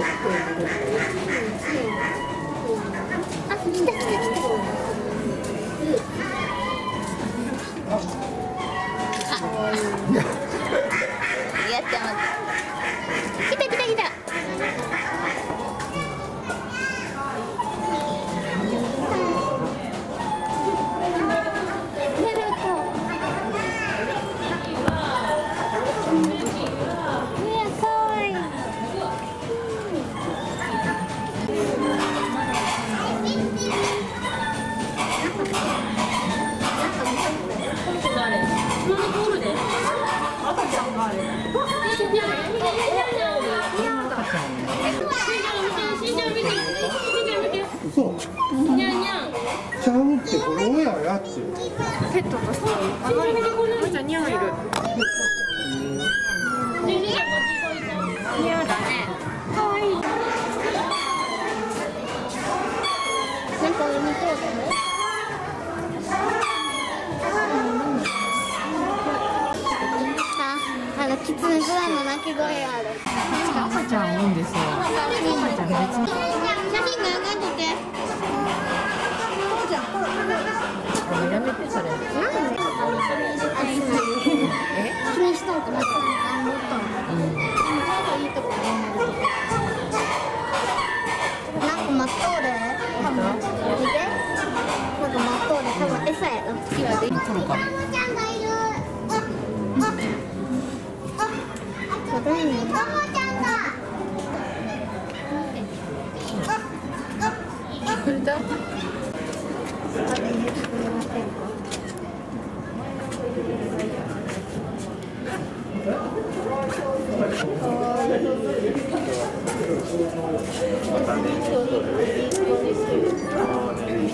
あ、来た来た来た。やってます。そう。ちゃうってこれ親やってペットとしてあ、あのキツネさんの鳴き声ある。赤ちゃん多いんですよ赤ちゃん別に写真が上がっとけ。やめてそれなんで？え気にしとんかな。あ、思ったの。いいとこなんか待っとうで。多分見て。なんか待っとうで。多分餌やろ。次はで。取ろうか誰に？も